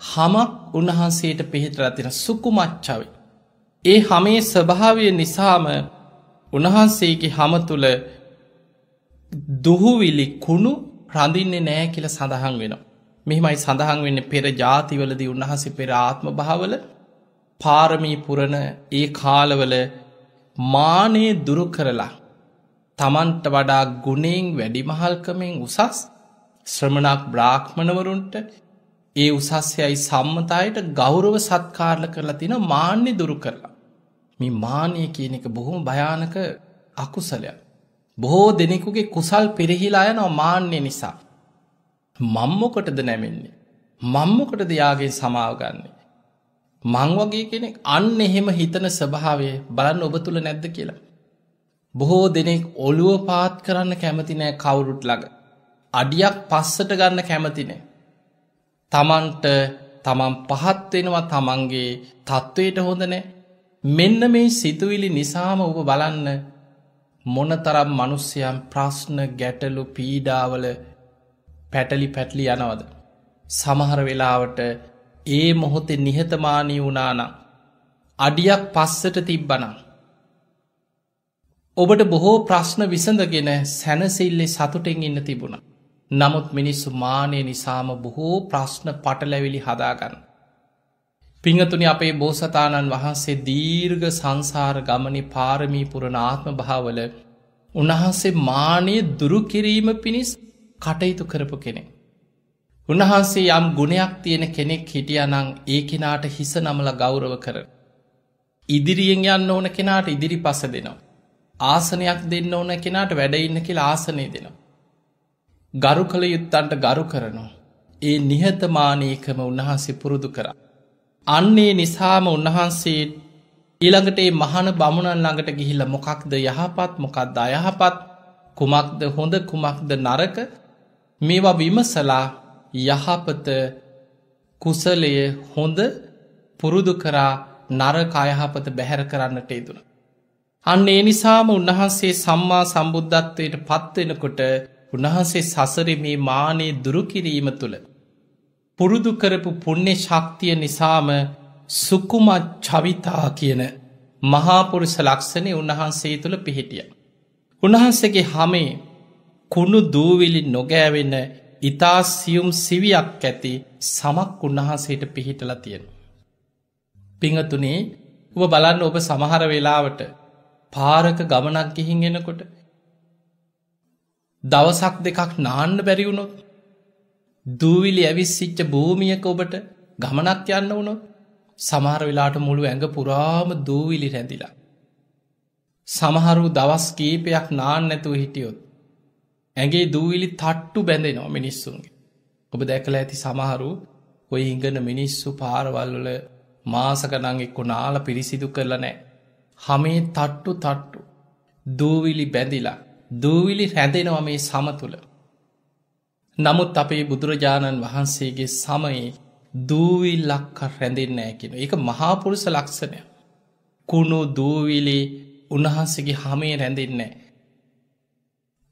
හමක් උන්වහන්සේට පිහිටර තින සුකුමච්චවි. ඒ හමේ ස්වභාවය නිසාම උන්වහන්සේගේ හම තුළ දුහුවිලි කුණු රඳින්නේ නෑ කියල සඳහන් වෙනවා. මෙහිමයි සඳහන් වෙන්න පෙර ජාතිවලදී උන්වහන්සේ පෙර ආත්ම භාවල පාරමී පුරණ ඒ කාලවල මානයේ දුරු කරලා තමන්ට වඩා ගුණෙන් වැඩිමහල්කමෙන් උසස් ශ්‍රමණක් බ්‍රාහ්මණවරුන්ට ඒ උසස්යයි සම්මතායට ගෞරව සත්කාරල කරලා තින මාන්‍ය දුරු කරලා. මේ මානය කියන එක බොහොම භයානක අකුසලයක්. බොහෝ දෙනෙකුගේ කුසල් පිරිහිලා යනවා මාන්‍ය නිසා. මම්මොකටද නැමෙන්නේ. මම්මොකට දෙයාගේ සමාවගන්නේ. මං වගේ කෙනෙක් අන්න එහෙම හිතන ස්වභාවය බලන්න ඔබ තුළ නැද්ද කියලා. බොහෝ දෙනෙක් ඔළුව පාත් කරන්න කැමති නෑ කවුරුට් ළඟ. අඩියක් පස්සට ගන්න කැමතිනේ. තමන්ට තමන් පහත්වෙනවා තමන්ගේ තත්ත්වයට හොඳනෑ මෙන්න මේ සිතුවිලි නිසාම ඔබ බලන්න මොනතරම් මනුස්්‍යයම් ප්‍රශ්න ගැටලු පීඩාවල පැටලි පැටලි යනවද. සමහර වෙලාවට ඒ මොහොතේ නිහතමානී වුණානම් අඩියක් පස්සට තිබ්බනම්. ඔබට බොහෝ ප්‍රශ්න විසඳගෙන සැනසිල්ලෙ සතුටෙන් ඉන්න තිබුණ. නමුත් මිනිස්සු මානය නිසාම බොහෝ ප්‍රශ්න පටලැවිලි හදාගන්න. පිංහතුනි අපේ බෝසතාණන් වහන්සේ දීර්ග සංසාර ගමනි පාරමී පුරණ ආත්ම භාවල උන්වහන්සේ මානය දුරුකිරීම පිණිස් කටයුතු කරපු කෙනෙ. උන්වහන්සේ යම් ගුණයක් තියෙන කෙනෙක් හිටියනං ඒ කෙනාට හිස නමල ගෞරව කර. ඉදිරියෙන් යන්න ඕන කෙනාට ඉදිරි පස දෙනවා. ආසනයක් දෙන්න ඕන කෙනාට වැඩඉන්න කියල ආසනය දෙනවා. ගරු කළ යුත්තන්ට ගරු කරනවා. ඒ නිහතමානයකම උන්වහන්සේ පුරුදු කර. අන්නේ නිසාම උන්වහන්සේ ඊළඟට ඒ මහන බමුණන් ළඟට ගිහිල්ල මොකක්ද යහපත් මොකක්ද අයහපත් කුමක්ද හොඳ කුමක්ද නරක මේවා විමසලා යහපත කුසලය හොඳ පුරුදු කරා නරක අයහපත බැහැර කරන්නට ඉදුණ. අන්න ඒ නිසාම උන්වහන්සේ සම්මා සම්බුද්ධත්වයට පත්වෙනකොට උන්වහන්සේ සසර මේ මානයේ දුරුකිරීම තුළ. පුරුදු කරපු පුුණ්‍ය ශක්තිය නිසාම සුකුමත් චවිතා කියන මහාපුරුස ලක්ෂණය උන්වහන්සේ තුළ පිහිටිය. උන්වහන්සේගේ හමේ කුණු දූවිලි නොගෑවෙන්න ඉතා සියුම් සිවියක් ඇති සමක් උන්වහන්සේට පිහිටල තියෙන. පිංහතුනේ ඔබ බලන්න ඔබ සමහර වෙලාවට පාරක ගමනක් ගිහින් එනකොට දවසක් දෙකක් නාන්න බැරිවුණොත් දූවිලි ඇවිස්සිච්ච භූමියක ඔබට ගමනක් යන්න වුණොත් සමහර වෙලාට මුළු ඇඟ පුරාම දූවිලි රැඳිලා. සමහරු දවස් කීපයක් නාන්න නැතුව හිටියොත්. ඇගේ දූවිලි තට්ටු බැඳෙනවා මිනිස්සුන්ගේ. ඔබ දැකල ඇති සමහරු ඔය ඉංගන මිනිස්සු පාරවල්වල මාසකනං එක්කො නාල පිරිසිදු කරල නෑ. හමේ තට්ටු තට්ටු දූවිලි බැඳිලා දූවිලි රැඳෙනවා මේ සම තුළ. නමුත් අපේ බුදුරජාණන් වහන්සේගේ සමයේ දූවිල්ලක්ක රැඳෙන්න ඇකෙන එක මහාපුරුස ලක්ෂණය. කුණු දූවිලි උන්වහන්සේගේ හමේ රැඳෙන්නේ.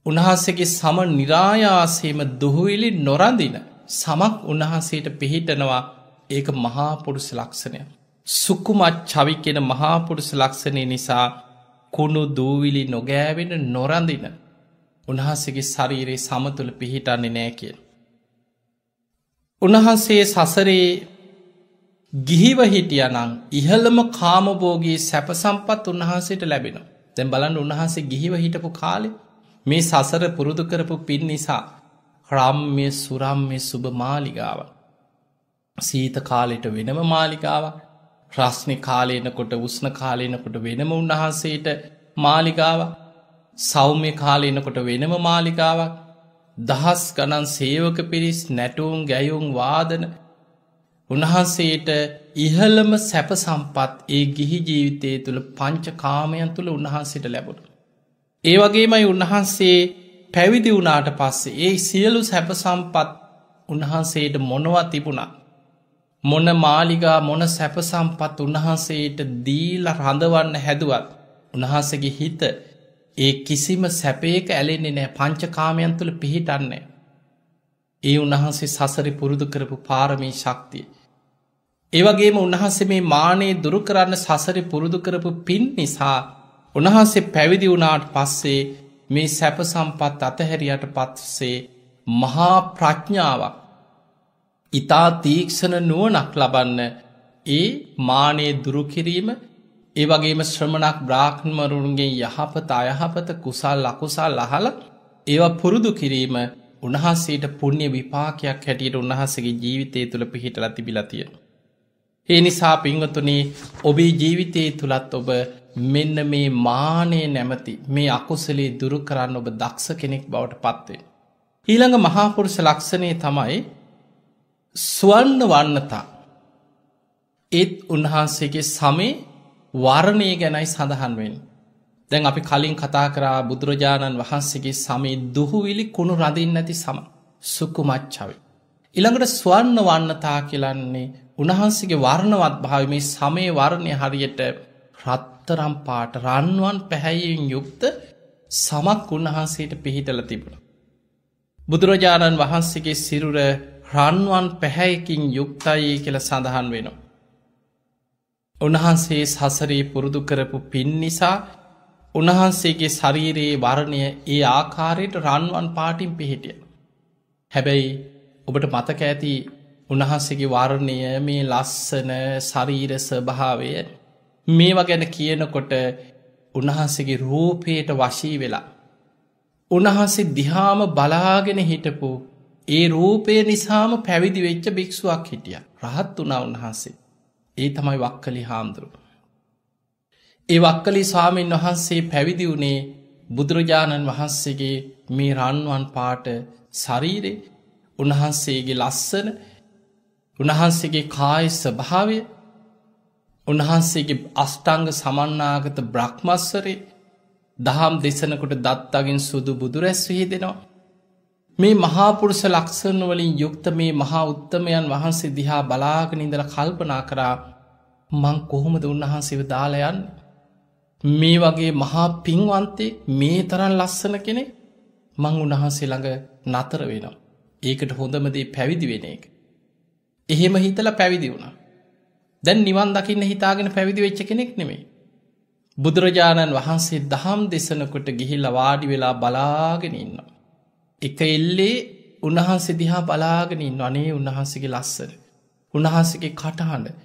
උන්වහන්සේගේ සම නිරායාසේම දුහවිලි නොරඳින සමක් උන්වහන්සේට පිහිටනවා ඒක මහාපුරුස ලක්ෂණය. සුකුමත් චවිකෙන මහාපුරුස ලක්ෂණය නිසා කුණු දූවිලි නොගෑවෙන නොරඳින උන්හන්සේගේ ශරීරයේ සමතුළ පිහිටන්නේ නෑ කියෙන්. උන්වහන්සේ සසරේ ගිහිව හිටියනං ඉහළම කාමබෝගේ සැපසම්පත් උන්වහන්සේට ලැබෙන තැන් බලන්න උන්වහන්සේ ගිහිව හිටපු කාලෙ මේ සසර පුරුදු කරපු පින් නිසා රම්මය සුරම්මය සුභ මාලිගාව සීත කාලෙට වෙනම මාලිකාවක් ප්‍රශ්නි කාලයනකොට උස්න කාලයනකොට වෙනම උන්වහන්සේට මාලිකාව සෞම්‍ය කාලයනකොට වෙනම මාලිකාවක් දහස් ගණන් සේවක පිරිස් නැටුම් ගැයුම් වාදන උන්වහන්සේට ඉහළම සැප සම්පත් ඒ ගිහි ජීවිතය තුළ පංච කාමයන් තුළ උන්වහන්සේට ලැබුණ. ඒ වගේමයි උන්වහන්සේ පැවිදි වුණාට පස්සේ ඒ සියලු සැප සම්පත් උන්වහන්සේට මොනවා තිබුණා. මොන මාලිගා මොන සැප සම්පත් උන්වහන්සේට දීල රඳවන්න හැදුවත් උන්වහන්සගේ හිත ඒ කිසිම සැපේක ඇලෙන්නේ නෑ පංචකාමයන් තුළ පිහිටන්නේ. ඒ උන්වහන්සේ සසරි පුරුදු කරපු පාරමී ශක්තිය. ඒවගේම උන්වහන්සේ මේ මානයේ දුරු කරන්න සසරි පුරුදු කරපු පින් නිසා උන්වහන්සේ පැවිදි වුණාට පස්සේ මේ සැප සම්පත් අතහැරියට පත්සේ මහා ප්‍රඥාවක් ඉතා තීක්ෂණ නුවනක් ලබන්න ඒ මානයේ දුරුකිරීම ඒ වගේම ශ්‍රමණක් බ්‍රාහ්මරුන්ගේ යහපත අයහපත කුසල් ලකුසල් ලහල ඒවා පුරුදු කිරීම උන්හන්සේට පුුණ්‍ය විපාකයක් හැටියට උන්වහසගේ ජීවිතය තුළ පිහිට ලතිබිලතිය. ඒ නිසා පිංවතුනේ ඔබේ ජීවිතයේ තුළත් ඔබ මෙන්න මේ මානය නැමති මේ අකුසලේ දුරු කරන්න ඔබ දක්ෂ කෙනෙක් බවට පත්වේ. ඊළඟ මහාපුරුෂ ලක්ෂණය තමයි ස්වන්න වන්නතා ඒත් උන්වහන්සේගේ සමේ වරණය ගැනයි සඳහන්වෙන්. දැන් අපි කලින් කතා කරා බුදුරජාණන් වහන්සේගේ සමේ දුහුවිලි කුණු රදින් නැති සම සුක්කු මච්චාව. ඉළඟට ස්වන්න වන්නතා කියලන්නේ උන්වහන්සේගේ වර්ණවත් භාවමේ සමය වරණය හරියට රත්තරම් පාට රන්වන් පැහැයිෙන් යුක්ත සමක් උන්වහන්සේට පිහිටල තිබුණ. බුදුරජාණන් වහන්සේගේ සිරුර රන්වන් පැහැයකින් යුක්තයි කියල සඳහන් වෙනවා. උන්වහන්සේ සසරේ පුරුදු කරපු පින් නිසා උන්වහන්සේගේ ශරීරයේ වරණය ඒ ආකාරයට රන්වන් පාටින් පිහිටිය. හැබැයි ඔබට මතක ඇති උන්වහන්සේගේ වර්ණය මේ ලස්සන ශරීර ස්වභාවය මේවා ගැන කියනකොට උන්වහන්සේගේ රූපයට වශී වෙලා. උන්වහන්සේ දිහාම බලාගෙන හිටපු ඒ රූපය නිසාම පැවිදි වෙච්ච භික්ෂුවක් හිටිය රහත් වනා උන්වහන්සේ. ඒ තමයි වක්කලි හාමුදුරු. ඒ වක්කලි ස්වාමීන් වහන්සේ පැවිදි වුණේ බුදුරජාණන් වහන්සේගේ මේ රන්වන් පාට ශරීරේ උන්වහන්සේගේ ලස්සන උන්වහන්සේගේ කාය ස්වභාවය උන්වහන්සේගේ අෂ්ටංග සමන්නාගත බ්‍රහ්මස්වරේ දහම් දෙසනකොට දත්තගෙන් සුදු බුදුරැස් විහිදෙනවා. මේ මහාපුරුෂ ලක්ෂණ වලින් යුක්ත මේ මහා උත්තමයන් වහන්සේ දිහා බලාගනින්දල කල්පනා කරා මං කොහොමද උන්වහන්සේව දාලයන් මේ වගේ මහා පින්වන්තේ මේ තරන් ලස්සන කෙනෙ මං උන්වහන්සේ ළඟ නතර වෙනවා. ඒකට හොඳමදේ පැවිදි වෙන එක. එහෙම හිතල පැවිදි වුණ. දැන් නිවන් දකින්න හිතාගෙන පැවිදි වෙච්ච කෙනෙක් නෙමේ. බුදුරජාණන් වහන්සේ දහම් දෙසනකොට ගිහිල්ල වාඩි වෙලා බලාගෙන ඉන්න. එක එල්ලේ උන්වහන්සේ දිහා බලාගෙනින් අනේ උන්වහන්සගේ ලස්සර. උන්වහන්සගේ කටහඬ.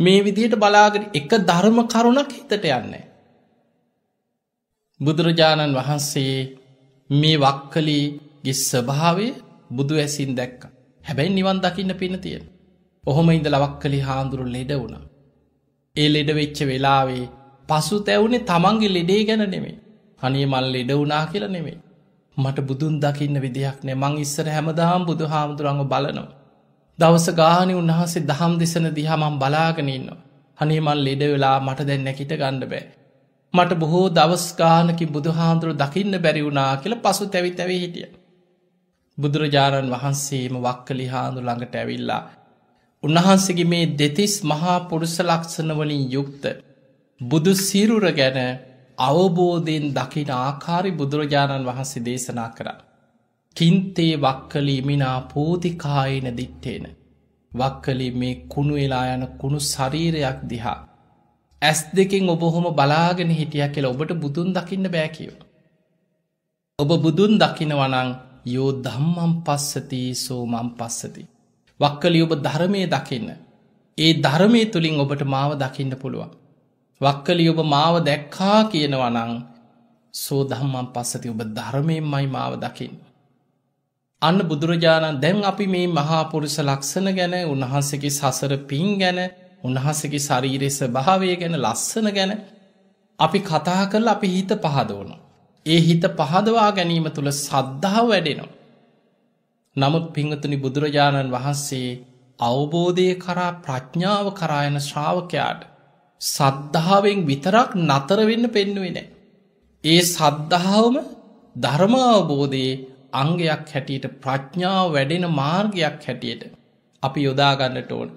මේ විදියට බලාගෙන එක ධර්ම කරුණක් හිතට යන්නේ. බුදුරජාණන් වහන්සේ මේ වක්කලී ගිස් ස්වභාවේ බුදු ඇසින් දැක්ක. හැබැයි නිවන් දකින්න පින තියෙන. ඔහොම ඉඳ ලවක් කළි හාන්දුරු ලෙඩ වුණ. ඒ ලෙඩ වෙච්ච වෙලාවේ පසු තැවුණේ තමන්ගේ ලෙඩේ ගැන නෙමේ. හනිය මල් ලෙඩ වුනා කියල නෙමේ. මට බුදුන් දකින්න විදියක් නෑ මං ඉස්සර හැමදාම් බුදු හාමුදුරංග බලනවා. දවස ගානි උන්වහන්සේ දහම් දෙසන දිහාමම් බලාගෙනන්න. හනේ මල් ලෙඩ වෙලා මට දැන් නැකිට ගණ්ඩ බෑ. මට බොහෝ දවස්ගානකි බුදු හාන්දුරු දකින්න බැරි වුනා කියල පසු තැවි තැවේ හිටිය. බුදුරජාණන් වහන්සේම වක්කලි හාඳු ළඟට ඇවිල්ලා. උන්වහන්සේගේ මේ දෙතිස් මහා පුරුෂ ලක්ෂණවලින් යුක්ත. බුදු සිරුර ගැන අවබෝධයෙන් දකින ආකාරි බුදුරජාණන් වහන්සේ දේශනා කර. කින්තේ වක්කලී මිනා පෝතිකායන දිත්තේන. වක්කලි මේ කුණු වෙලා යන කුණු ශරීරයක් දිහා. ඇස් දෙකින් ඔබොහොම බලාගෙන හිටිය කියලා ඔබට බුදුන් දකින්න බෑකිව. ඔබ බුදුන් දකින වනං යෝ දම්මම් පස්සති සෝමම් පස්සති. වක්කලි ඔබ ධර්මය දකින්න. ඒ ධර්මය තුළින් ඔබට මාව දකින්න පුළුවන්. වක්කලි ඔබ මාව දැක්කා කියනවනං සෝ දම්මම් පස්සති ඔබ ධර්මයෙන් මයි මාව දකින්න. අන්න බුදුරජාණන් දැන් අපි මේ මහාපුරුෂ ලක්ෂණ ගැන උන්වහන්සේගේ සසර පින් ගැන උන්වහන්සේගේ ශරීරෙස භාවය ගැන ලස්සන ගැන අපි කතා කරලා අපි හිත පහදවනවා. ඒ හිත පහදවා ගැනීම තුළ සද්ධාව වැඩෙනවා. නමුත් පිංහතුනි බුදුරජාණන් වහන්සේ අවබෝධය කරා ප්‍රඥාව කරායන ශ්‍රාවකයාට සද්ධාවෙන් විතරක් නතරවෙන්න පෙන්නුවේ නෑ. ඒ සද්ධාවම ධර්මාවබෝධයේ අංගයක් හැටියට ප්‍රඥාව වැඩෙන මාර්ගයක් හැටියට අපි යොදාගන්නට ඕන.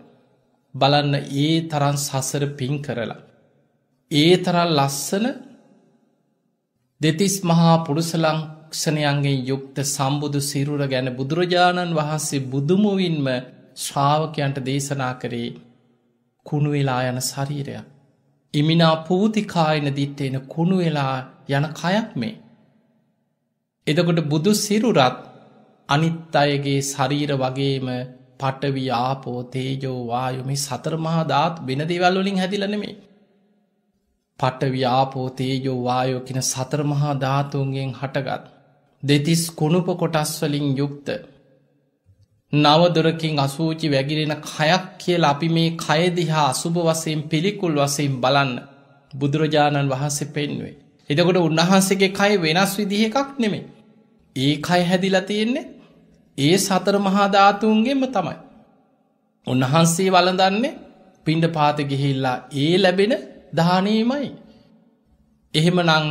බලන්න ඒ තරන් සසර පින් කරලා. ඒ තරල් ලස්සන දෙතිස් මහා පුරුසලංක්ෂණයන්ගේ යුක්ත සම්බුදු සිරුර ගැන බුදුරජාණන් වහන්සේ බුදුමුවින්ම ශ්‍රාවකයන්ට දේශනා කරේ කුණුවෙලා යන ශරීරයක්. ඉමිනා පූතිකායන දිත්තේන කුණුවෙලා යන කයක් මේ. එදකොට බුදු සිරුරත් අනිත් අයගේ ශරීර වගේම පටවි ආපෝ තේජෝ වායුමි සතරමහා දාත් වෙන දේවල්වලින් හැදිලනෙමේ. පටව්‍යාපෝ තේජෝ වායෝ කින සතරමහා ධාතුන්ගෙන් හටගත්. දෙතිස් කුණුප කොටස්වලින් යුක්ත. නවදොරකින් අසූචි වැගිරෙන කයක් කියල අපි මේ කයදිහා අසුභ වසයෙන් පිළිකුල් වසයෙන් බලන්න බුදුරජාණන් වහන්සේ පෙන්වේ. එතකොට උන්වහන්සේගේ කයි වෙනස් විදිහ එකක් නෙමේ. ඒ කයි හැදිලා තියෙන්නේ ඒ සතර මහාධාතුන්ගෙන්ම තමයි. උන්වහන්සේ වලදන්නේ පින්ඩ පාත ගිහිල්ලා ඒ ලැබෙන දානීමයි. එහෙම නං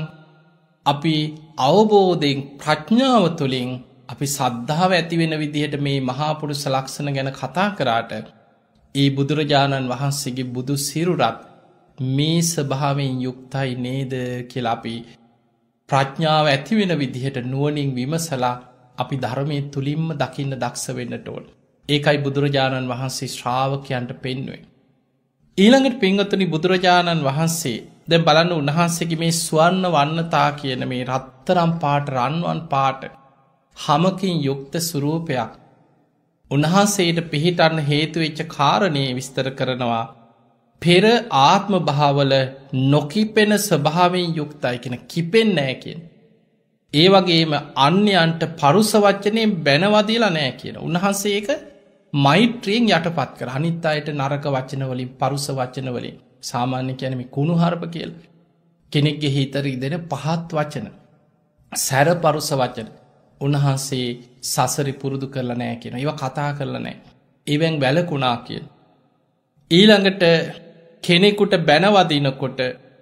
අපි අවබෝධයෙන් ප්‍රඥාව තුළින් අපි සද්ධාව ඇතිවෙන විදිහට මේ මහාපුරු සලක්ෂණ ගැන කතා කරාට ඒ බුදුරජාණන් වහන්සේගේ බුදු සිරුරත් මේ ස්භාවෙන් යුක්තයි නේද කියලාපි ප්‍රඥාව ඇතිවෙන විදිහට නුවනින් විමසලා අපි ධර්මය තුළින්ම දකින්න දක්ෂ වෙන්නට ඕල්. ඒකයි බුදුරජාණන් වහන්සේ ශ්‍රාවකයන්ට පෙන්නුවේ. ඊළඟට පිංගතුනි බුදුරජාණන් වහන්සේ ද බලන්න උන්වහන්සේගේ මේ ස්වර්ණ වන්නතා කියන මේ රත්තරම් පාට රන්වන් පාට හමකින් යුක්ත සුරූපයක් උන්වහන්සේට පිහිටන්න හේතුවෙච්ච කාරණය විස්තර කරනවා. පෙර ආත්ම භාවල නොකිපෙන ස්වභාවෙන් යුක්තයි කියෙන කිපෙන් නෑකෙන්. ඒ වගේම අන්‍යයන්ට පරුස වච්චනයෙන් බැනවදීලා නෑ කියන. උන්වහන්සේ ඒක මෛත්‍රියෙන් යටපත් කර. අනිත් අයට නරක වචනවලින් පරුස වචනවලින්. සාමාන්‍ය කැනමි කුණු හරප කියල්. කෙනෙක්ගේ හිතරි දෙන පහත් වචන. සැර පරුස වචන. උන්වහන්සේ සසරි පුරුදු කරල නෑ කියෙන ඒව කතා කරල නෑ ඒවැන් වැලකුණා කියල්. ඊළඟට කෙනෙකුට බැනවදිනකොට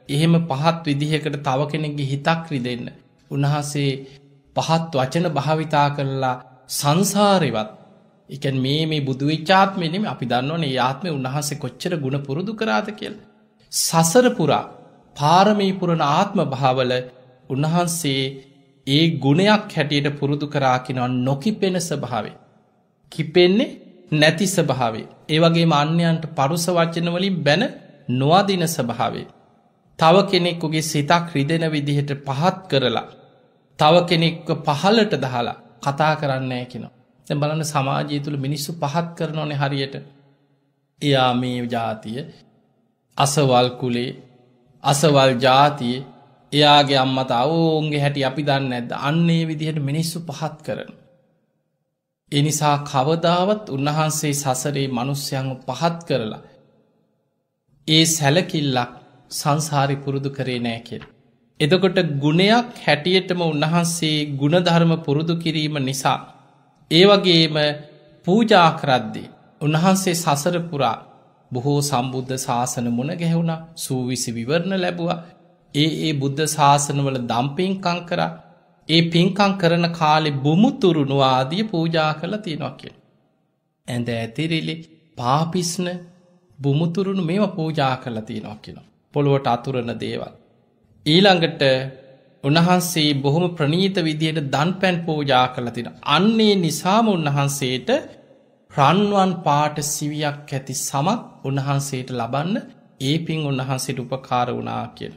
එහෙම පහත් විදිහකට තව කෙනෙක්ගේ හිතක් රිදෙන්න. උන්වහන්සේ පහත් වචන භාවිතා කරලා සංසාරවත් එකන් මේ මේ බුදුවිච්චාත්මයනෙම අපි දන්නවන ආත්ම උන්වහන්සේ කොච්චර ගුණ පුරුදු කරාද කියල්. සසරපුරා පාරමීපුරණ ආත්ම භාවල උන්වහන්සේ ඒ ගුණයක් හැටියට පුරුදු කරාකිනවා නොකිපෙන ස්භාවේ. කිපෙන්නේ නැති ස්භාවේ. ඒවගේ මාන්‍යයන්ට පරුස වචනවලින් බැන නොවාදින ස්භාවේ. තව කෙනෙක්කුගේ සිතක් රිදෙන විදිහට පහත් කරලා. තව කෙනෙක්ව පහලට දහලා කතා කරන්නේ කෙනවා. දැ බලන්න සමාජය තුළ මිනිස්සු පහත් කරන ඕනෙ හරියට එයා මේ ජාතිය අසවල් කුලේ අසවල් ජාතිය එයාගේ අම්මත අවෝන්ගේ හැටි අපි දන්න ඇද අන්නේ විදිහට මිනිස්සු පහත් කරන. එනිසා කවදාවත් උන්වහන්සේ සසරේ මනුස්්‍යයන්ව පහත් කරලා. ඒ සැලකිල්ලක් සංසාරි පුරුදු කරේ නෑකෙල්. එදකොට ගුණයක් හැටියටම උන්වහන්සේ ගුණධර්ම පුරුදු කිරීම නිසා ඒ වගේම පූජා කරද්දි. උන්වහන්සේ සසරපුරා බොහෝ සම්බුද්ධ ශාසන මුණ ගැහුණ සූවිසි විවරණ ලැබවා ඒ ඒ බුද්ධ ශාසනවල දම්පින්කං කර ඒ පින්කං කරන කාලෙ බුමුතුරුණුවාදිය පූජා කළ තියෙනවා කිය. ඇඳ ඇතිරිලි පාපිස්න බුමුතුරුණු මේම පූජා කළ තියෙනවා කියෙන. පොළුවට අතුරණ දේවල්. ඊළඟට උන්වහන්සේ බොහොම ප්‍රනීත විදියට දන් පැන් පෝජා කළ තින. අන්නේ නිසාම උන්වහන්සේට රන්වන් පාට සිවියක් ඇති සමත් උන්වහන්සේට ලබන්න ඒ පින් උන්වහන්සේට උපකාර වුණා කියල.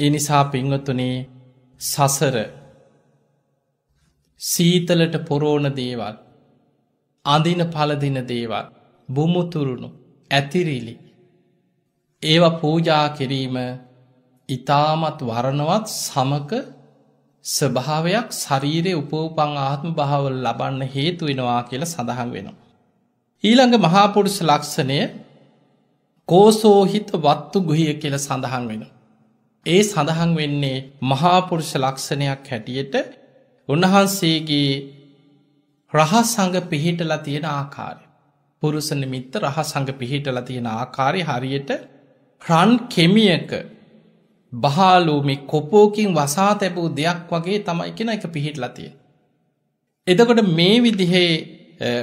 ඒ නිසා පිංවතුනේ සසර සීතලට පොරෝණ දේවල් අඳින පලදින දේවල් බුමුතුරුණු ඇතිරිලි ඒව පූජා කිරීම ඉතාමත් වරණවත් සමක ස්වභාවයක් ශරීරය උපෝපං ආත්ම භාවල් ලබන්න හේතු වෙනවා කියල සඳහන් වෙනවා. ඊළඟ මහාපුරුෂ ලක්ෂණය කෝසෝහිත වත්තු ගුහිය කියල සඳහන් වෙන. ඒ සඳහන් වෙන්නේ මහාපුරුෂ ලක්ෂණයක් හැටියට උන්වහන්සේගේ රහසංග පිහිටලා තියෙන ආකාරය. පුරුස නිමිත්ත රහ සඟ පිහිටල තියෙන ආකාරය හරියට රන් කෙමියක බහාලූමි කොපෝකින් වසා තැබූ දෙයක් වගේ තමයි කෙන එක පිහිටලතිය. එදකොට මේ විදිහේ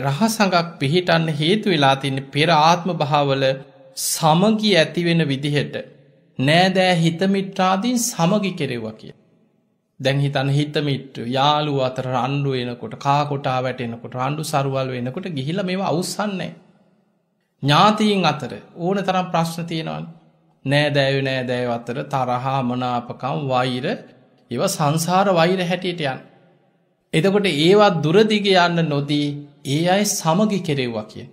රහ සඟක් පිහිටන්න හේතු වෙලා තින්නේ පෙර ආත්ම භාවල සමගි ඇතිවෙන විදිහට නෑදෑ හිතමිට්‍රාදීන් සමගි කෙරෙව්ව කිය. දැන් හිතන හිතමිට්ට යාලු අතර රණ්ඩු එනකොට කාකොටා වැටෙනකොට රණ්ඩු සරුවල් වෙනකොට ගිහිල මේ අවසන්නේ. ඥාතීන් අතර ඕන තරම් ප්‍රශ්න තියෙනවන් නෑදෑව නෑදෑව අතර තරහා මනාපකම් වෛර ඒව සංසාර වෛර හැටියට යන්. එතකොට ඒවත් දුරදිග යන්න නොදී ඒ අය සමගි කෙරෙව්වා කිය.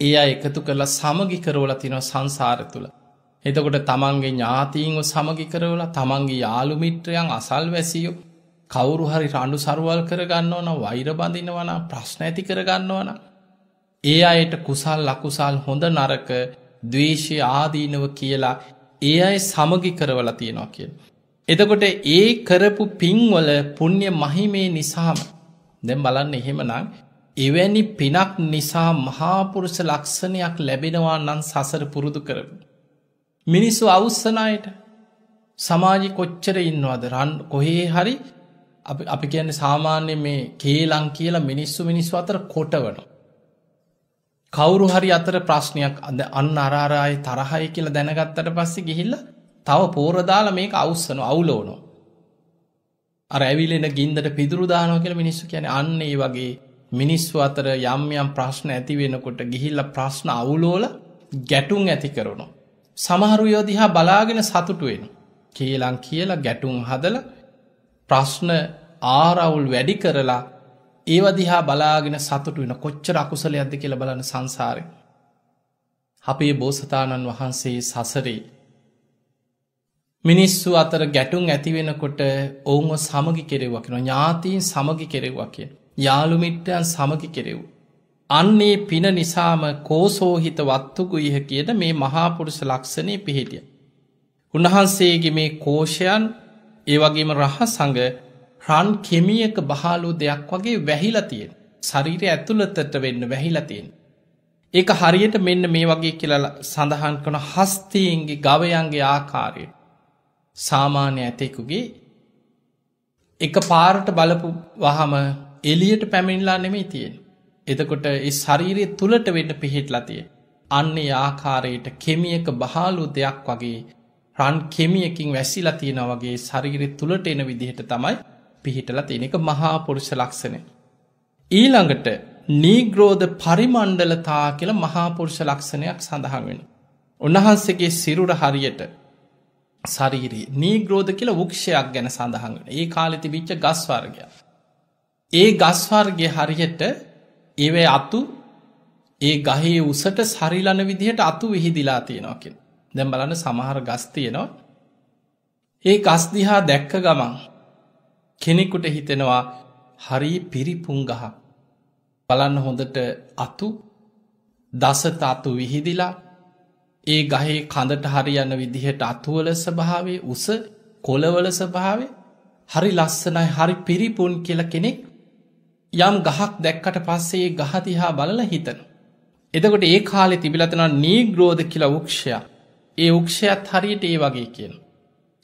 ඒ අය එකතු කරලා සමගි කරවල තිනව සංසාර තුළ. එතකොට තමන්ගේ ඥාතීන්ව සමගි කරවල තමන්ගේ යාළුමිත්‍රයන් අසල් වැසියෝ කවුරු හරි රණ්ඩු සරුවල් කරගන්නවන වෛරබඳිනවන ප්‍රශ්න ඇති කරගන්නවන. ඒ අයට කුසල් ලකුසල් හොඳ නරක දවේශය ආදීනව කියලා ඒ අය සමගි කරවල තියෙනවා කියෙන්. එතකොට ඒ කරපු පින්වල පුුණ්්‍ය මහිමේ නිසාම දැම් බලන්න එහෙමනම් එවැනි පිනක් නිසා මහාපුරුෂ ලක්ෂණයක් ලැබෙනවා නන් සසර පුරුදු කරපු. මිනිස්සු අවස්සනයට සමාජි කොච්චර ඉන්නවාද රන් කොහේ හරි අපි කියන්නේ සාමාන්‍ය මේ කේලං කියලා මිනිස්සු මිනිස්සු අතර කොටවන. කවුරු හරි අතර ප්‍රශ්නයක් අද අන්න අරාරාය තරහය කියලා දැනගත්තට පස්සේ ගිහිල්ල තව පෝරදාල මේක අවස්සන අවුලෝනො. අර ඇවිලෙන ගින්දට පිදුරුදානෝ කියල මිනිස්සු කියන අන්නේ වගේ මිනිස්සු අතර යම් යම් ප්‍රශ්න ඇති වෙනකොට ගිහිල්ල ප්‍රශ්න අවුලෝල ගැටුම් ඇති කරුණු. සමහරු යෝදිහා බලාගෙන සතුටුවෙන. කේලං කියලා ගැටුම් හදල ප්‍රශ්න ආරවුල් වැඩි කරලා ඒවදිහා බලාගෙන සතුට වෙන කොච්චර අකුසල ඇද කියල බලන සංසාරය. අපේ බෝසතාණන් වහන්සේ සසරේ. මිනිස්සු අතර ගැටුම් ඇතිවෙනකොට ඔවුන්ව සමගි කෙරෙව්වකින ඥාතීන් සමගි කෙරෙව්වා කිය. යාළුමිට්ටයන් සමගි කෙරෙව්. අන්නේ පින නිසාම කෝසෝහිත වත්තුකුයිහ කියන මේ මහාපුරුෂ ලක්ෂණය පිහිටිය. උන්වහන්සේගේ මේ කෝෂයන් ඒවගේම රහ සඟ රන් කෙමියක බහලූ දෙයක් වගේ වැහිලතියෙන් ශරීරය ඇතුළතට වෙන්න වැහිලතියෙන්. ඒක හරියට මෙන්න මේ වගේ කියල සඳහන් කන හස්තීන්ගේ ගවයන්ගේ ආකාරය සාමාන්‍ය ඇතෙකුගේ එක පාරට බලපු වහම එලියට පැමිණිලා නෙමේ තියෙන්. එතකොට ඒ ශරීරය තුළට වෙන්න පිහිටලතිය. අන්නේ ආකාරයට කෙමියක බහලු දෙයක් වගේ රන් කෙමියකින් වැසිලා තියෙන වගේ ශරීරය තුළට එන විදිහට තමයි පිහිටල තියෙන එක මහා පුරුෂ ලක්ෂණය. ඊළඟට නීග්‍රෝධ පරිමණ්ඩලතා කියල මහාපුරුෂ ලක්ෂණයක් සඳහන් වෙන. උන්වහන්සේගේ සිරුර හරියට සරීරී නීග්‍රෝධ කියල වක්ෂයක් ගැන සඳහන් ඒ කාලෙති විච්ච ගස්වාර්ගය. ඒ ගස්වාර්ගය හරියට ඒවේ අතු ඒ ගහේ උසට සරිලන විදිහට අතු විහිදිලා තියෙනවාකින් දැම් බලන්න සමහර ගස්තියනවා ඒ ගස්දිහා දැක්ක ගමන් කෙනෙකුට හිතෙනවා හරි පිරිපුංගහ බලන්න හොඳට අතු දසත අතු විහිදිලා ඒ ගහේ කඳට හරියන්න විදිහට අතුවල ස්භාවේ උස කොලවල ස්භාවේ හරි ලස්සනයි හරි පිරිපුන් කියල කෙනෙක් යම් ගහක් දැක්කට පස්සේ ගහතිහා බලල හිතන. එතකොට ඒ කාලෙ තිබිලතන නීග්‍රෝධ කියලා උක්ෂයක් ඒ උක්ෂයත් හරියට ඒ වගේ කියන.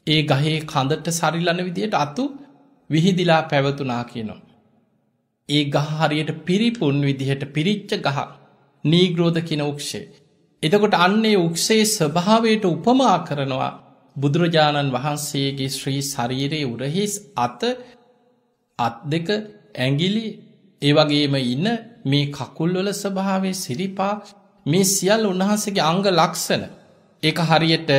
ඒ ගහේ කඳට සරිලන විදියට අතු විහිදිලා පැවතුනා කියනවා. ඒ ගහ හරියට පිරිපුන් විදිහට පිරිච්ච ගහ නීග්‍රෝධ කියන උක්ෂේ. එතකොට අන්නේ උක්සේ ස්වභාවයට උපමා කරනවා බුදුරජාණන් වහන්සේගේ ශ්‍රී ශරීරයේ උරහිස් අත අත් දෙක ඇගිලි ඒවගේම ඉන්න මේ කකුල්වල ස්වභාවේ සිරිපා මේ සියල් උන්වහන්සේගේ අංග ලක්ෂණ එක හරියට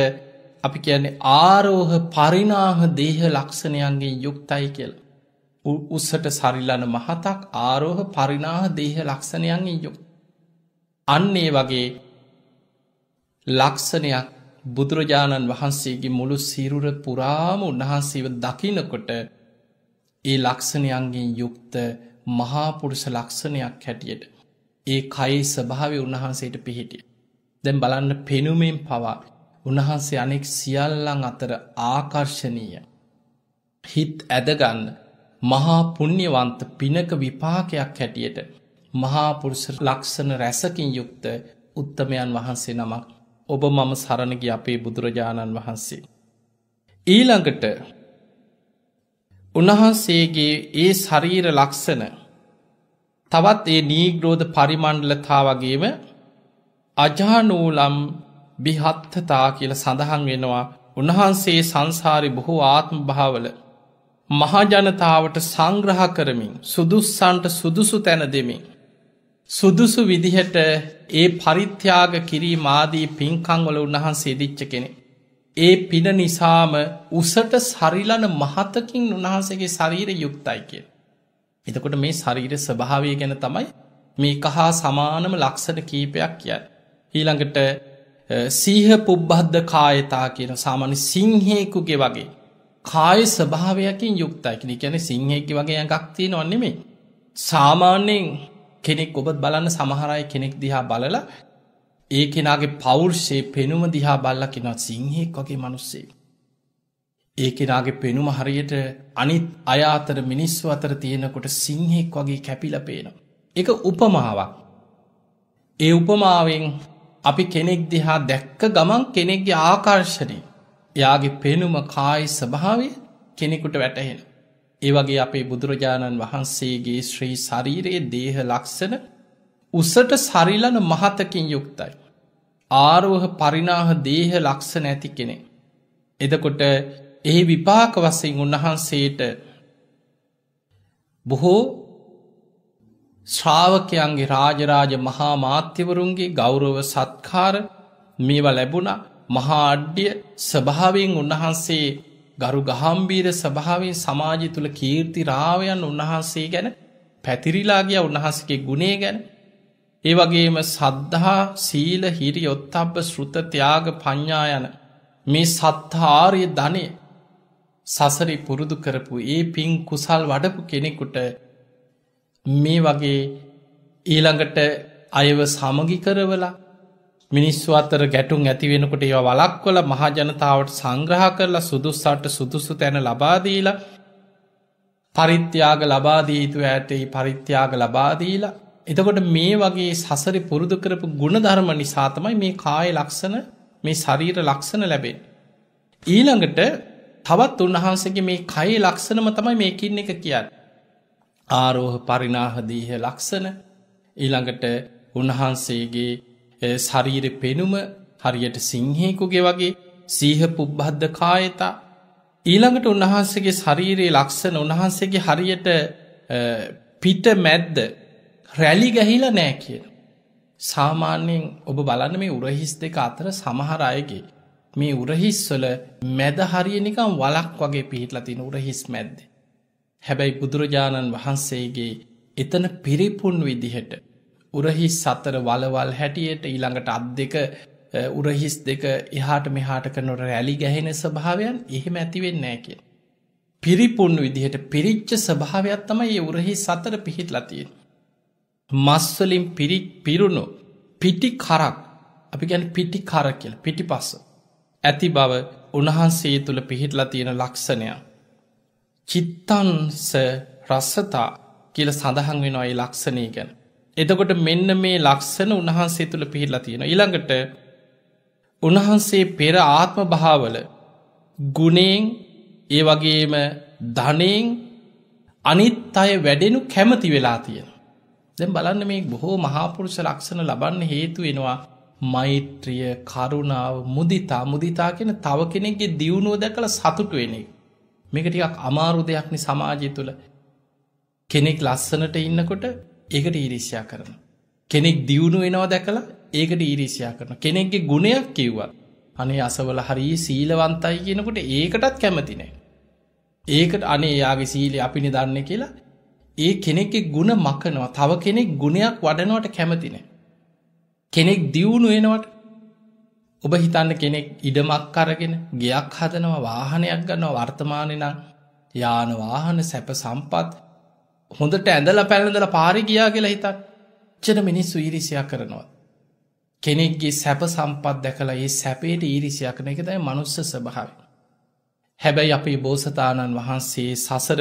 අපි කියන්නේ ආරෝහ පරිනාහ දේහ ලක්ෂණයන්ගේ යුක්තයි කියල. උස්සට සරිලන මහතක් ආරෝහ පරිනාහ දේහ ලක්ෂණයන්ගේ යුක්. අන්නේ වගේ ලක්ෂණයක් බුදුරජාණන් වහන්සේගේ මුළු සිරුර පුරාම උන්වහන්සේව දකිනකොට ඒ ලක්ෂණයන්ගෙන් යුක්ත මහාපුරුෂ ලක්ෂණයක් හැටියට ඒ කයි ස්භාව උන්වහන්සේට පිහිටිය. දැම් බලන්න පෙනුමෙන් පවා උන්වහන්සේ අනෙක් සියල්ලං අතර ආකර්ශනීය. හිත් ඇදගන්න මහා පුුණ්්‍යවන්ත පිනක විපාකයක් හැටියට මහාපුරුෂ ලක්ෂණ රැසකින් යුක්ත උත්තමයන් වහන්සේ නමක් ඔබ මම සරණගි අපේ බුදුරජාණන් වහන්සේ. ඊළඟට උන්වහන්සේගේ ඒ ශරීර ලක්ෂණ තවත් ඒ නීග්‍රෝධ පරිමණ්ඩලතා වගේම අජානූලම් බිහත්තතා කියල සඳහන් වෙනවා උන්වහන්සේ සංසාරි බොහෝ ආත්ම භාවල මහජනතාවට සංග්‍රහ කරමින් සුදුස්සන්ට සුදුසු තැන දෙමින්. සුදුසු විදිහට ඒ පරිත්‍යාග කිරී මාදී පින්කංවල උන්වහන්සේ දිච්ච කෙනෙ. ඒ පින නිසාම උසට සරිලන මහතකින් උන්වහන්සේගේ ශරීර යුක්තයි කිය. එතකොට මේ ශරීර ස්වභාවය ගැන තමයි මේ කහා සමානම ලක්ෂණ කීපයක් කියයි. ඊළඟට සීහ පුබ්බද්ධ කායතා කියන සාමාන්‍ය සිංහයකුගේ වගේ. කාය ස්භාවයකින් යුක්තයිකන ගැන සිංහෙකි වගේ ගක්තිය නොන්නෙමේ. සාමාන්‍යයෙන් කෙනෙක් ඔබත් බලන්න සමහරයි කෙනෙක් දිහා බලලා ඒ කෙනගේ පෞර්ෂය පෙනුම දිහා බල්ලකිනොත් සිංහෙක් වගේ මනුස්සේ. ඒ කෙනගේ පෙනුම හරියට අනිත් අය අතර මිනිස්ව අතර තියෙනකොට සිංහෙක් වගේ කැපිල පේනවා. එක උපමාවක්. ඒ උපමාවෙන් අපි කෙනෙක් දිහා දැක්ක ගමන් කෙනෙක්ගේ ආකර්ශණය යාගේ පෙනුම කායි ස්භාවය කෙනෙකුට වැටහෙන. ඒවගේ අපේ බුදුරජාණන් වහන්සේගේ ශ්‍රී ශරීරයේ දේහ ලක්ෂණ උසට සරිලන මහතකින් යුක්තයි. ආරෝහ පරිනාහ දේහ ලක්ෂණ ඇති කෙනෙ. එදකොට එහි විපාක වසයෙන් උන්වහන්සේට බොහෝ ශ්‍රාවකයන්ගේ රාජරාජ මහා මාත්‍යවරුන්ගේ ගෞරව සත්කාර මේවා ලැබුණා මහාඩ්‍ය ස්වභාවයෙන් උන්වහන්සේ ගරු ගහම්බීර ස්වභාවෙන් සමාජය තුළ කීර්ති රාවයන් උන්වහන්සේ ගැන පැතිරිලාගිය උන්වහන්සගේ ගුණේ ගැන ඒ වගේම සද්ධහා සීල හිරි ඔත්තබ්බ ශෘත ත්‍යයාග පඤ්ඥා යන මේ සත්හාරය ධනය සසරි පුරුදු කරපු ඒ පින් කුසල් වඩපු කෙනෙකුට මේ වගේ ඊළඟට අයව සමගි කරවලා මිනිස්සු අත්තර ගැටුම් ඇතිවෙනකොට ඒව වලක්වල මහජනතාවට සංග්‍රහ කරලා සුදුස්සට සුදුසු තැන ලබාදීලා පරිත්‍යාග ලබාදී යුතු ඇතයි පරිත්‍යාග ලබාදීලා එතකොට මේ වගේ සසරි පුරුදු කරපු ගුණධර්ම නිසාතමයි මේ කාය ලක්ෂණ මේ ශරීර ලක්ෂණ ලැබේ. ඊළඟට තවත් උන්වහන්සේගේ මේ කයි ලක්ෂණම තමයි මේකින් එක කියන්න. ආරෝහ පරිනාහදීහ ලක්ෂණ ඊළඟට උන්වහන්සේගේ ශරීර පෙනුම හරියට සිංහෙකුගේ වගේ සීහ පුබ්බද්ධ කායතා ඊළඟට උන්වහන්සේගේ ශරීරයේ ලක්ෂණ උන්වහන්සේගේ හරියට පිට මැද්ද රැලි ගැහිල නෑ කියන. සාමාන්‍යයෙන් ඔබ බලන්න මේ උරහිස් දෙක අතර සමහර අයගේ මේ උරහිස්වල මැද හරියනිකම් වලක් වගේ පිහිටලා තින උරහිස් මැද්ද. හැබැයි බුදුරජාණන් වහන්සේගේ එතන පිරිපුන් විදිහට උරහිස් සතර වලවල් හැටියට ඊළඟට අත් දෙක උරහිස් දෙක එහාට මෙහාට කනොට රැලි ගැහෙන ස්භාවයන් එහෙම ඇතිවෙන්න නෑ කිය. පිරිපුන් විදිහට පිරිච්ච ස්භාවයක් තමයි ඒ උරහි සතර පිහිට ලතියෙන්. මස්වලින් පිරි පිරුණු පිටි කරක් අපි ගැන පිටි කර කියල පිටි පස්ස. ඇති බව උන්වහන්සේ තුළ පිහිටලා තියෙන ලක්ෂණය. චිත්තන්ස රස්සතා කියල සඳහන් වෙනවා ඒ ලක්ෂණය ගැන. එතකොට මෙන්න මේ ලක්ෂණ උන්වහන්සේ තුළ පිහිල්ලා තියෙන. ඉළඟට උන්වහන්සේ පෙර ආත්ම භාවල ගුණෙන් ඒ වගේම ධනයෙන් අනිත් අය වැඩෙනු කැමති වෙලා තියෙන. දැම් බලන්න මේ බොහෝ මහාපුරුෂ ලක්ෂණ ලබන්න හේතු වෙනවා මෛත්‍රිය කරුණාව මුදිතා මුදිතා කියෙන තව කෙනෙක්ගේ දියුණුව දැකළ සතුට වෙනෙක්. මේක ටිකක් අමාරු දෙයක්නි සමාජය තුළ කෙනෙක් ලස්සනට ඉන්නකොට ඒකට ඊරිසියා කරන. කෙනෙක් දියුණු වෙනවා දැකලා ඒකට ඊරිසියා කරන කෙනෙක්ගේ ගුණයක් කිව්වත් අනේ අසවල හරී සීලවන්තයි කියනකොට ඒකටත් කැමතිනේ. ඒකට අනේ යාගේ සීලි අපිනි දන්න කියලා ඒ කෙනෙක්ගේ ගුණ මකනවා තව කෙනෙක් ගුණයක් වඩනවට කැමතිනේ. කෙනෙක් දියුණු වෙනවට ඔබ හිතන්න කෙනෙක් ඉඩමක් අරගෙන ගයක් හදනවා වාහනයක් ගන්නවා වර්තමානනම් යාන වාහන සැප සම්පත් හොඳට ඇඳල පැළඳල පාරි ගියා කියලා හිතක් චන මිනිස්සු ඊරිසියා කරනවා. කෙනෙක්ගේ සැප සම්පත් දැකලා ඒ සැපේට ඊරිසියා කරන එක දැයි මනුස්ස ස්භාව. හැබැයි අපේ බෝසතාණන් වහන්සේ සසර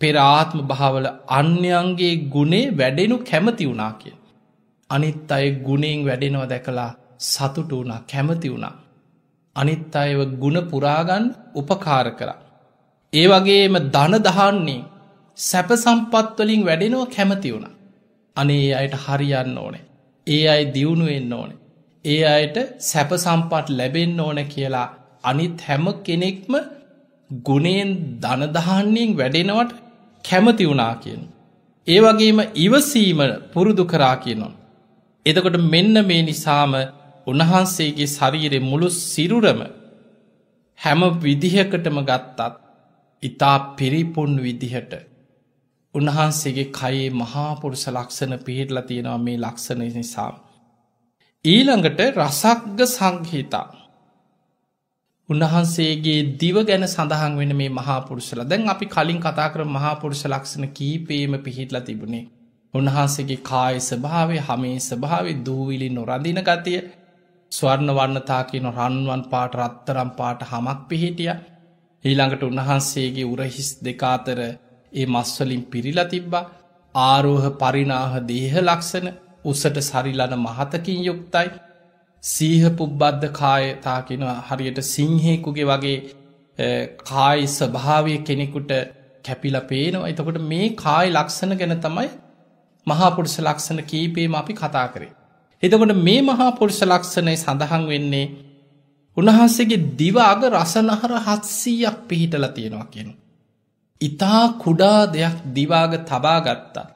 පුරා පෙරාත්ම භාවල අන්‍යයන්ගේ ගුණේ වැඩෙනු කැමති වුණා කිය. අනිත් අය ගුණෙන් වැඩෙනව දැකලා සතුට වුණා කැමති වුණා. අනිත් අයව ගුණ පුරාගන් උපකාර කරා. ඒ වගේම දන දහන්නේ සැප සම්පත්වලින් වැඩෙනව කැමති වුණ. අනේ ඒ අයට හරියන්න ඕනේ. ඒ අයි දියුණුවෙන්න ඕනේ. ඒ අයට සැප සම්පත් ලැබෙන්න ඕන කියලා අනිත් හැම කෙනෙක්ම ගුණයෙන් දනදහන්නෙන් වැඩෙනවට කැමති වුණා කියන. ඒ වගේම ඉවසීම පුරුදු කරා කියනවා. එතකොට මෙන්න මේ නිසාම උන්වහන්සේගේ ශරීරෙ මුළු සිරුරම හැම විදිහකටම ගත්තත් ඉතා පිරිපුන් විදිහට උන්වහන්සේගේ කයේ මහාපුරුෂ ලක්ෂණ පිහිටල තියෙනවා මේ ලක්ෂණ නිසාම. ඊළඟට රසක්ග සංහිතා උන්වහන්සේගේ දිව ගැන සඳහන් වෙන මේ මහාපුරුෂල දැන් අපි කලින් කතා කර මහාපුරුෂ ලක්ෂණ කීපේම පිහිටල තිබුණේ උන්වහන්සේගේ කාය ස්භාවය හමේ ස්භාවි දූවිලි නොරඳින ගතිය ස්වර්ණ වන්නතාකින රන්වන් පාට රත්තරම් පාට හමක් පිහිටිය. ඊළඟට උන්වහන්සේගේ උරහිස් දෙකාතර ඒ මස්වලින් පිරිලා තිබ්බා. ආරෝහ පරිනාහ දේහ ලක්ෂණ උසට සරිලන මහතකින් යුක්තයි. සීහ පුබ්බද්ධ කායතාකින හරියට සිංහෙකුගේ වගේ කායි ස්භාවය කෙනෙකුට කැපිල පේනවා එතකොට මේ කායි ලක්ෂණ ගැන තමයි මහාපුරුෂ ලක්ෂණ කීපේම අපි කතා කරේ. එතකොට මේ මහාපුරුෂ ලක්ෂණය සඳහන් වෙන්නේ උන්වහන්සේගේ දිවාග රසනහර හත්සීයක් පිහිටල තියෙනවා කියෙන. ඉතා කුඩා දෙයක් දිවාග තබාගත්තා.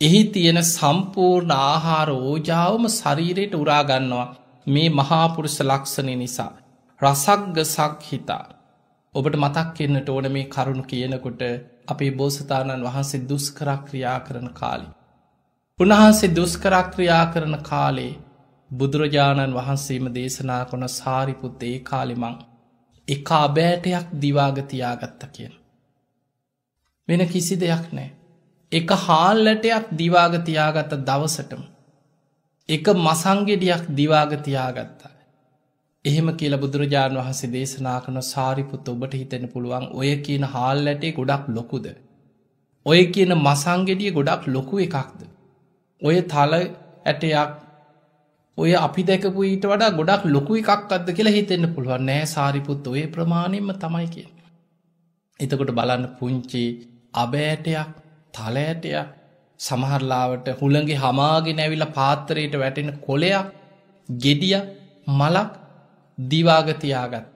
එහි තියෙන සම්පූර්ණ ආහාර ඕජාවම ශරීරයට උරාගන්නවා මේ මහාපුරුෂ ලක්ෂණය නිසා. රසක්ග සක් හිතා. ඔබට මතක් එන්නට ඕන මේ කරුණු කියනකොට අපේ බෝසතාණන් වහන්සේ දුස්කරක් ක්‍රියා කරන කාලි. උන්වහන්සේ දුස්කරක්‍රියා කරන කාලේ බුදුරජාණන් වහන්සේම දේශනා කොන සාරිපුත් ඒ කාලිමං එකා බෑටයක් දිවාගතියාගත්ත කියන. වෙන කිසි දෙයක් නෑ. එක හාල්ලටයක් දිවාගතියාගත්ත දවසටම. එක මසංගෙඩියක් දිවාගතියාගත්තා. එහෙම කියල බුදුරජාණන් වහන්සේ දේශනා කන සාරිපුත් ඔබට හිතෙන පුළුවන් ඔය කියන හාල්ලටේ ගොඩක් ලොකුද. ඔය කියන මසංගෙඩිය ගොඩක් ලොකු එකක්ද. ඔය තල ඇටයක් ඔය අපි දැකපු ඊට වඩා ගොඩක් ලොකු එකක් අද කියලා හිතෙන්න්න පුළුවන් නෑ සාරිපුත් ඔය ප්‍රමාණයෙන්ම තමයි කිය. එතකොට බලන්න පුංචි අබෑටයක් තලෑටයක් සමහරලාවට හුළඟි හමාගෙන ඇවිල පාත්තරයට වැටෙන කොලයක් ගෙඩිය මලක් දිවාගතියාගත්.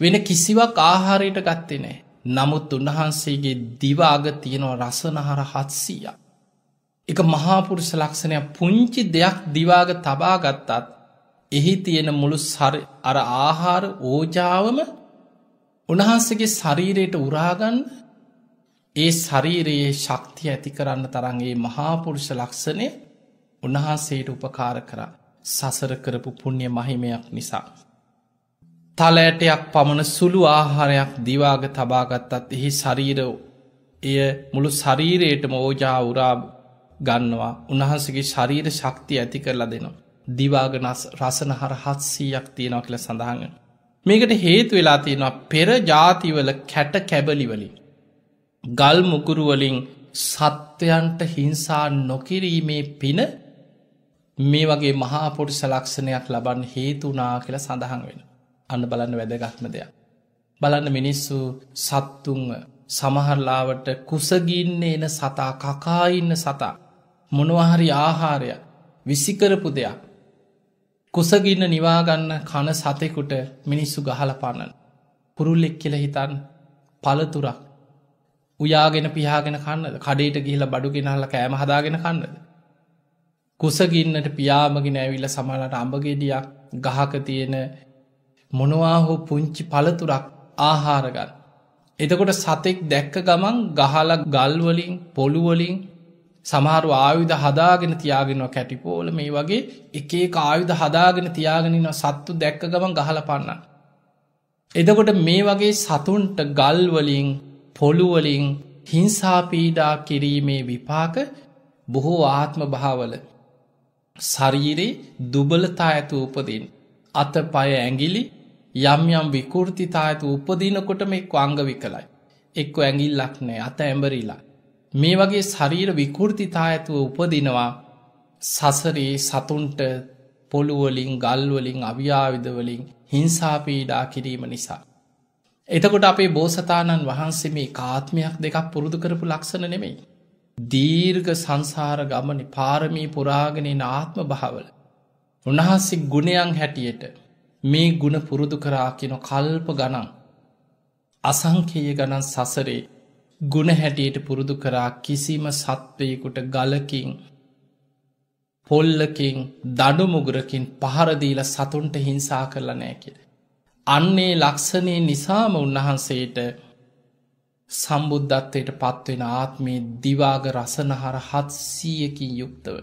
වෙන කිසිවක් ආහාරයට ගත්තේ නෑ. නමුත් උන්වහන්සේගේ දිවාග තියෙනවා රසනහර හත්සීයක්. එක මහාපුරුෂ ලක්ෂණයක් පුංචි දෙයක් දිවාග තබාගත්තත් එහි තියෙන මුළු සර අර ආහාර ඕජාවම උන්හන්සගේ ශරීරයට උරාගන්න ඒ ශරීරයේ ශක්තිය ඇති කරන්න තරන්ගේ මහාපුරුෂ ලක්ෂණය උන්වහන්සේට උපකාර කර සසර කරපු පුුණ්්‍ය මහිමයක් නිසා. තලෑටයක් පමණ සුළු ආහාරයක් දිවාග තබාගත්තත් එහි ශරීර එය මුළු ශරීරයටම ඕජා උරාබ ගන්නවා උන්වහන්සගේ ශරීර ශක්තිය ඇති කරලා දෙනවා. දිවාගනස් රසනහර හත්සීයක් තියෙනව කියල සඳහඟ. මේකට හේතු වෙලා තියෙනවා පෙර ජාතිවල කැට කැබලිවලින්. ගල් මුකුරුවලින් සත්වයන්ට හිංසා නොකිරීමේ පින මේ වගේ මහාපොටි සලක්ෂණයක් ලබන්න හේතුනා කියලා සඳහන් වෙන. අන්න බලන්න වැදගත්ම දෙයක්. බලන්න මිනිස්සු සත්තුන්ව සමහරලාවට කුසගින්න එන සතා කකාඉන්න සතා මොනවහරි ආහාරය විසිකරපු දෙයක්. කුසගින්න නිවාගන්න කන සතෙකුට මිනිස්සු ගහල පන්නන්. පුරුල්ලෙක් කියල හිතන් පලතුරක්. උයාගෙන පියාගෙන කන්නද කඩේට ගිහිල බඩුගෙනහල කෑම හදාගෙන කන්නද. කුසගින්නට පියාමගෙන ඇවිල්ල සමලට අඹගෙඩියක් ගහක තියෙන මොනවා හෝ පුංචි පලතුරක් ආහාරගන්න. එතකොට සතෙක් දැක්ක ගමන් ගහල ගල්වලින් පොළුවලින් සමහරු ආයුධ හදාගෙන තියාගෙනවා කැටිපෝල මේ වගේ එකේ ආයුධ හදාගෙන තියාගෙනන සත්තු දැක්ක ගමන් ගහල පන්න. එදකොට මේ වගේ සතුන්ට ගල්වලින් පොළුවලින් හිංසාපීඩා කිරීමේ විපාක බොහෝ ආත්ම භාවල ශරීරයේ දුබලතා ඇතු උපදින් අත පය ඇගිලි යම් යම් විකෘතිතා ඇතු උපදිනකොට මේ අංග විකලයි. එක්ක ඇඟිල්ලක් නෑ අත ඇඹරිලා. මේ වගේ ශරීර විකෘතිතා ඇතුව උපදිනවා සසරේ සතුන්ට පොළුවලින් ගල්වලින් අව්‍යාවිදවලින් හිංසාපීඩා කිරීම නිසා. එතකොට අපේ බෝසතාණන් වහන්සේ මේ කාත්මයක් දෙකක් පුරුදු කරපු ලක්ෂණ නෙමෙයි. දීර්ඝ සංසාර ගමන පාරමී පුරාගෙනෙන ආත්ම භාවල. උන්වහන්සේ ගුණයන් හැටියට මේ ගුණ පුරුදු කරා කෙන කල්ප ගනන්. අසංකේය ගණන් සසරේ ගුණ හැටියට පුරුදු කරා කිසිම සත්වයකුට ගලකින් පොල්ලකින් දඩුමුගුරකින් පහරදීල සතුන්ට හිංසා කරලා නෑ කියල. අන්නේ ලක්ෂණය නිසාම උන්වහන්සේට සම්බුද්ධත්වයට පත්වෙන ආත්මේ දිවාග රසනහර හත්සීයකින් යුක්තව.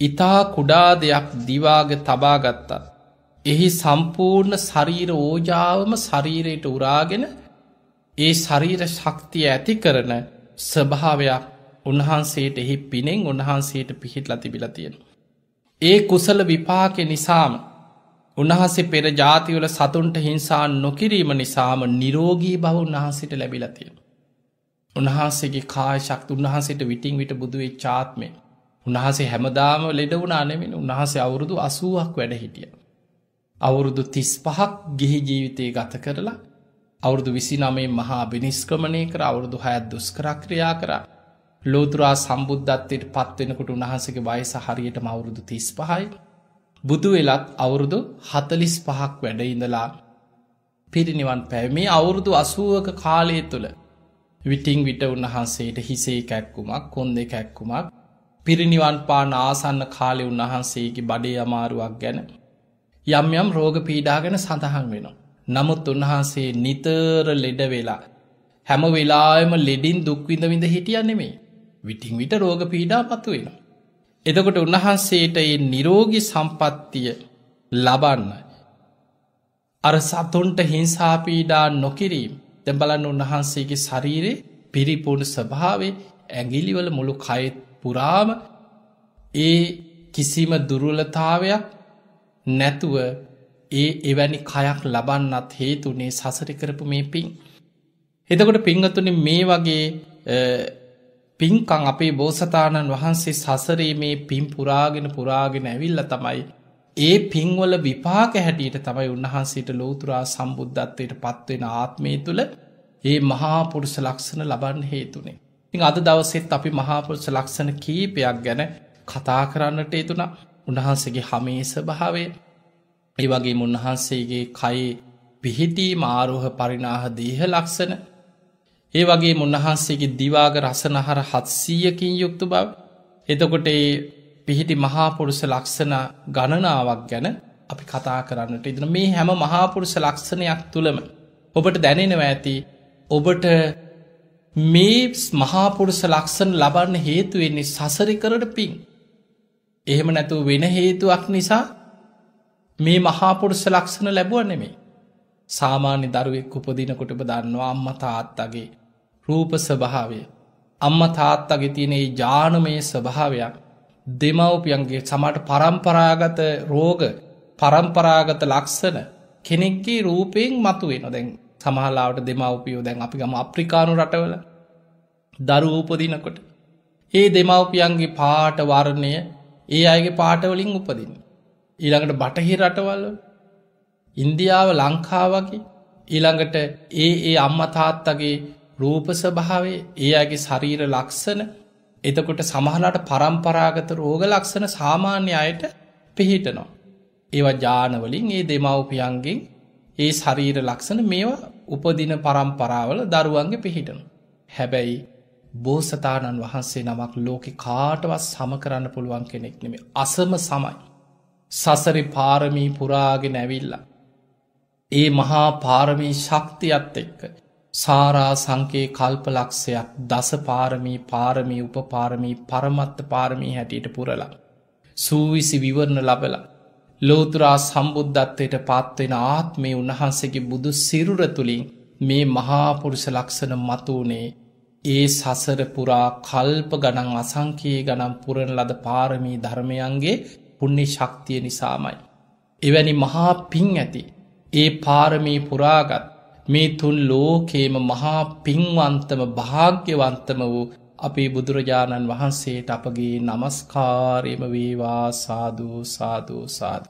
ඉතා කුඩා දෙයක් දිවාග තබාගත්තත්. එහි සම්පූර්ණ ශරීර ඕජාවම ශරීරයට උරාගෙන ඒ ශරීර ශක්තිය ඇති කරන ස්වභාවයක් උන්වහන්සේට එහි පිනෙන් උන්වහන්සේට පිහිටල තිබිල තියෙන. ඒ කුසල විපාකෙ නිසාම උන්වහන්සේ පෙර ජාතිවල සතුන්ට හිංසා නොකිරීම නිසාම නිරෝගී බව උන්වහන්සේට ලැබිලතියෙන. උන්වහන්සේගේ කායශක්ත උන්වහන්සේට විටිං විට බුදුවේ චාත්මය උන්වහසේ හැමදාම ලෙඩ වුණ අනෙමින් උන්වහසේ අවුරුදු අසුවක් වැඩ හිටිය. අවුරුදු තිස් පහක් ගිහි ජීවිතය ගත කරලා අවුරුදු විසි නමේ මහා බිනිස්ක්‍රමණය කර අවුරුදු හැත් දුස්කරක්‍රියා කර ලෝතුරා සම්බුද්ධත්වයට පත්වෙනකොට උන්වහන්සගේ වයස හරියට මවුරුදු තිස් පහයි බුදු වෙලත් අවුරුදු හතලිස් පහක් වැඩඉඳලා පිරිනිවන් පැවමේ අවුරුදු අසුවක කාලය තුළ විටිං විට උන්වහන්සේට හිසේ කැක්කුමක් කොන්දෙ කැක්කුමක් පිරිනිවන් පාන ආසන්න කාලෙ උන්වහන්සේගේ බඩේ අමාරුවක් ගැන යම් යම් රෝග පීඩාගෙන සඳහන් වෙනවා. නමුත් උන්වහන්සේ නිතර ලෙඩ වෙලා හැම වෙලාම ලෙඩින් දුක්විඳ විඳ හිටිය නෙමේ විටිං විට රෝග පීඩා පත්තු වෙන. එතකොට උන්වහන්සේට ඒ නිරෝගි සම්පත්තිය ලබන්න. අර සතුන්ට හිංසාපීඩා නොකිරීම් දැබලන්න උන්වහන්සේගේ ශරීරේ පිරිපුුණු ස්වභාවේ ඇගිලිවල මුළු කයත් පුරාම ඒ කිසිම දුරුලතාවයක් නැතුව ඒ එවැනි කයක් ලබන්නත් හේතුනේ සසරි කරපු මේ පින්. එතකොට පිංහතුන මේ වගේ පින්කං අපේ බෝසතාණන් වහන්සේ සසරේ මේ පින් පුරාගෙන පුරාගෙන ඇවිල්ල තමයි ඒ පින්වල විපාක හැටියට තමයි උන්වහන්සේට ලෝතුරා සම්බුද්ධත්වයට පත්වෙන ආත්මය තුළ ඒ මහාපුරුෂ ලක්ෂණ ලබන්න හේතුනේ. ඉ අද දවසෙත් අපි මහාපුරුෂ ලක්ෂණ කීපයක් ගැන කතා කරන්නට ඒතුන උන්වහන්සේගේ හමේස භාවය ඒ වගේ උන්වහන්සේගේ කයේ පිහිටී මාරෝහ පරිනාහ දේහ ලක්ෂණ ඒ වගේ උන්වහන්සේගේ දිවාග රසනහර හත්සීයකින් යුක්තු බව එතකොට ඒ පිහිටි මහාපුරුෂ ලක්ෂණ ගණනාවක් ගැන අපි කතා කරන්නට ඉදන මේ හැම මහාපුරුෂ ලක්ෂණයක් තුළම ඔබට දැනෙනව ඇති ඔබට මේ මහාපුරුෂ ලක්ෂණ ලබන්න හේතුවෙන්නේ සසරි කරට පින් එහෙම නැතුව වෙන හේතුවක් නිසා මේ මහාපුරුෂ ලක්ෂණ ලැබුව නෙමේ. සාමාන්‍ය දරුවෙක් උපදිනකොටබ දන්නවා අම්ම තාත්තගේ රූප ස්වභාවය. අම්ම තාත්තගේ තියනේ ජානමය ස්වභාවයක් දෙමවපියන්ගේ සමට පරම්පරාගත රෝග පරම්පරාගත ලක්ෂණ කෙනෙක්ගේ රූපයෙන් මතු වෙන දැන් සමහලාවට දෙමවපියෝ දැන් අපි ගම අප්‍රිකානු රටවල දරු උපදිනකොට. ඒ දෙමවපියන්ගේ පාට වර්ණය ඒ අයගේ පාටවලින් උපදින්න ඊළඟට බටහි රටවල් ඉන්දියාව ලංකාවගේ ඊළඟට ඒ ඒ අම්ම තාත්තගේ රූපස භාවේ ඒ අගේ ශරීර ලක්ෂණ එතකොට සමහලට පරම්පරාගත රෝග ලක්ෂණ සාමාන්‍ය අයට පිහිටනවා. ඒවා ජානවලින් ඒ දෙමවපියන්ගෙන් ඒ ශරීර ලක්ෂණ මේවා උපදින පරම්පරාවල දරුවන්ගේ පිහිටන. හැබැයි බෝසතාණන් වහන්සේ නමක් ලෝකෙ කාටවත් සම කරන්න පුළුවන් කෙනෙක් නෙමේ අසම සමයි. සසරි පාරමී පුරාගෙන ඇවිල්ලා. ඒ මහා පාරමී ශක්තියත් එක්ක සාරා සංකේ කල්පලක්ෂයක් දස පාරමී පාරමී උපපාරමී පරමත්ත පාරමී හැටියට පුරලා. සූවිසි විවරණ ලබලා ලෝතුරා සම්බුද්ධත්වයට පත්වෙන ආත්මේ උන්වහන්සේගේ බුදු සිරුර තුළින් මේ මහාපුරුෂ ලක්ෂණ මතුවනේ ඒ සසර පුරා කල්ප ගනන් අසංකයේ ගනම් පුරණ ලද පාරමී ධර්මයන්ගේ පුුණ්‍ය ශක්තිය නිසාමයි. එවැනි මහා පින් ඇති ඒ පාරමී පුරාගත් මේ තුන් ලෝකේම මහා පින්වන්තම භාග්‍යවන්තම වූ අපේ බුදුරජාණන් වහන්සේට අපගේ නමස්කාරයම වේවා සාධූ සාධූ සාධ.